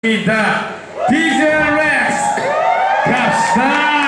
Quinta, DJ Rex, Castanho.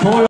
더